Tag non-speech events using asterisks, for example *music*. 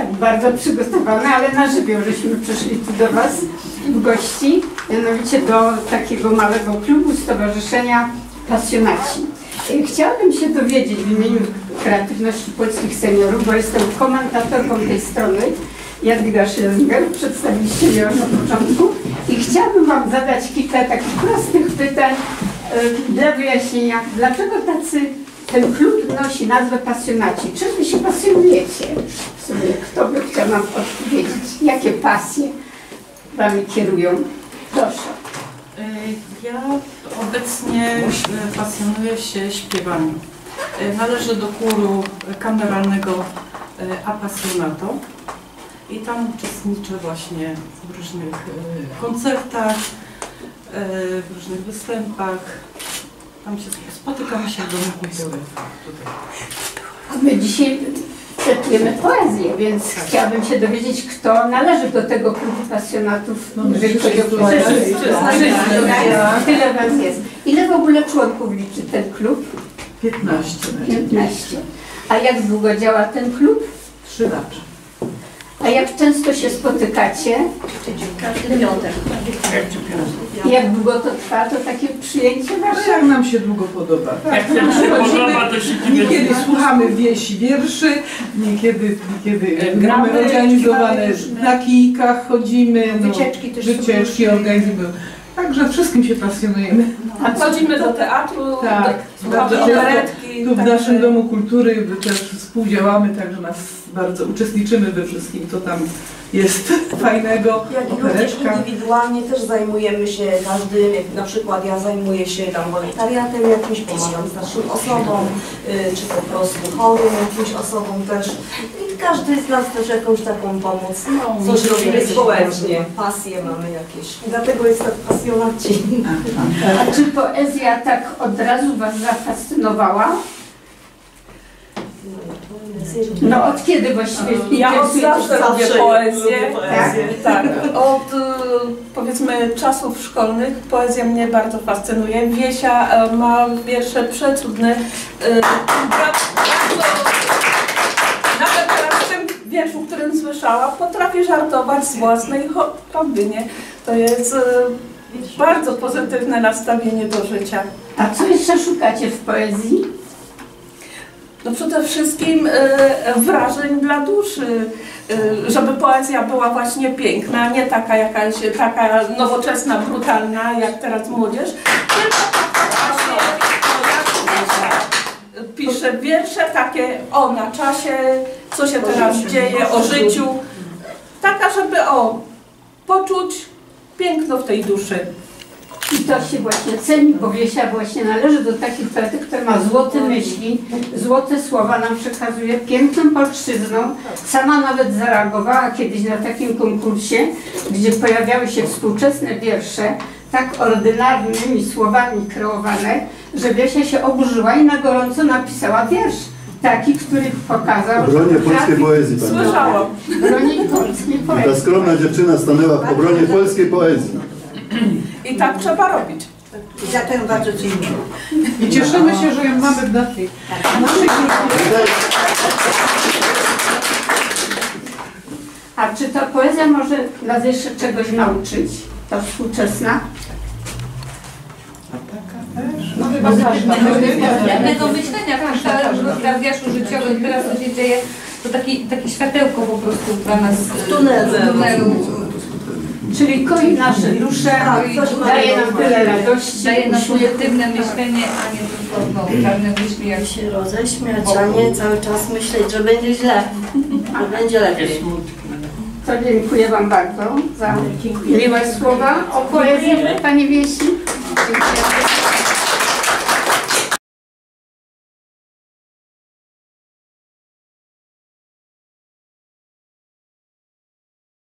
tak bardzo przygotowane, ale na żywioł żeśmy przyszli tu do Was w gości, mianowicie do takiego małego klubu Stowarzyszenia Pasjonaci. Chciałabym się dowiedzieć w imieniu Kreatywności Polskich Seniorów, bo jestem komentatorką tej strony, Jadwiga Schillinger, przedstawiliście mnie już na początku i chciałabym Wam zadać kilka takich prostych pytań e, dla wyjaśnienia, dlaczego tacy ten klub nosi nazwę Pasjonaci. Czym Wy się pasjonujecie? W sumie kto by chciał nam odpowiedzieć? Jakie pasje Wami kierują? Proszę. Y, Ja obecnie y, pasjonuję się śpiewaniem. Y, Należę do chóru kameralnego Appassionato i tam uczestniczę właśnie w różnych koncertach, w różnych występach. Tam się spotykamy się w Domu Kultury tutaj. A my dzisiaj traktujemy poezję, więc chciałabym się dowiedzieć, kto należy do tego klubu pasjonatów, No, jeżeli chodzi o poezję. wszyscy. Wszyscy. Tyle Was jest. Ile w ogóle członków liczy ten klub? 15. 15. A jak długo działa ten klub? 3 lata. A jak często się spotykacie? Każdy piątek. Jak długo to trwa, to takie przyjęcie No wasze? jak nam się długo podoba. Tak, Jak nam się podoba, to się Niekiedy słuchamy wieści wierszy, niekiedy, niekiedy Gramy, mamy organizowane na kijkach, chodzimy, no, Wycieczki też wycieczki organizujemy. Także wszystkim się pasjonujemy. A chodzimy do teatru, Tak, do, bardzo słuchamy często operetki. Tu w także- naszym Domu Kultury też współdziałamy, także nas bardzo uczestniczymy we wszystkim, co tam jest *laughs* fajnego. Jak również Opereczka. indywidualnie też zajmujemy się każdym, jak na przykład ja zajmuję się tam wolontariatem jakimś, pomagam starszym osobom, y, czy po prostu chorym jakimś osobom też. Każdy z nas też jakąś taką pomoc, no, coś robimy społecznie, pasje mamy jakieś. Dlatego jest tak pasjonaci. A czy poezja tak od razu Was zafascynowała? No od kiedy właściwie Ja od zawsze lubię poezję. poezję. Tak, od y, powiedzmy czasów szkolnych poezja mnie bardzo fascynuje. Wiesia y, ma wiersze przecudne. Y, bra- bardzo, nawet teraz w tym wierszu, którym słyszała, potrafi żartować z własnej hobbynie. To jest y, bardzo pozytywne nastawienie do życia. A co jeszcze szukacie w poezji? No przede wszystkim y, wrażeń dla duszy, y, żeby poezja była właśnie piękna, nie taka jakaś taka nowoczesna, brutalna, jak teraz młodzież, tylko taka właśnie, pisze wiersze takie o na czasie, co się teraz dzieje, o życiu, taka, żeby o poczuć piękno w tej duszy. I to się właśnie ceni, bo Wiesia właśnie należy do takich poetyk, które ma złote myśli, złote słowa nam przekazuje piękną polszczyzną. Sama nawet zareagowała kiedyś na takim konkursie, gdzie pojawiały się współczesne wiersze, tak ordynarnymi słowami kreowane, że Wiesia się oburzyła i na gorąco napisała wiersz. Taki, który pokazał, obronie polskiej poezji, pani. Słyszałam. broni polskiej Ta poezji. skromna dziewczyna stanęła w obronie polskiej poezji. I tak trzeba robić. Za to ją bardzo cenimy. I cieszymy się, że ją mamy w naszej, w naszej grupie. A czy ta poezja może nas jeszcze czegoś nauczyć? Ta współczesna? No chyba każda. Jednego myślenia, prawda, w wierszu życiowym, teraz co się dzieje, to taki, takie światełko po prostu dla nas tunelu. w tunelu Czyli koi nasze dusze, daje nam tyle radości, daje nam pozytywne myślenie, a nie tylko no, czarne myśli, jak się roześmiać, a nie cały czas myśleć, że będzie źle, że będzie lepiej. To dziękuję Wam bardzo za miłe słowa o poezji Pani Wiesi. Dziękuję.